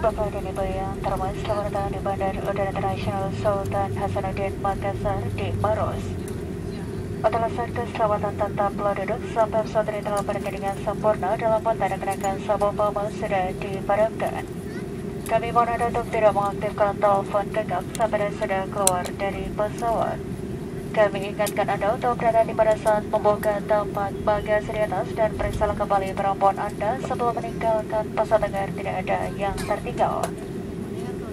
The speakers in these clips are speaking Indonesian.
Bapak dan Ibu yang terhormat, selamat datang di Bandar Udara Internasional Sultan Hasanuddin Makassar di Maros. Untuk alasan keselamatan tetap lo duduk sampai pesawat ini telah berhenti dengan sempurna dalam tanda kenakan sabuk pengaman sudah dipadamkan. Kami mohon Anda untuk tidak mengaktifkan telepon genggam sampai sudah keluar dari pesawat. Kami ingatkan Anda untuk berada di pada saat membuka tempat bagasi di atas dan periksa kembali perempuan Anda sebelum meninggalkan pesawat agar tidak ada yang tertinggal.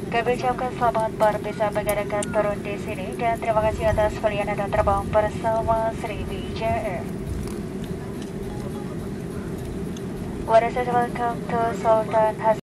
Kami ucapkan selamat berpisah mengadakan turun di sini dan terima kasih atas pilihan Anda terbang bersama Sriwijaya Air. What is it welcome to Sultan Hasan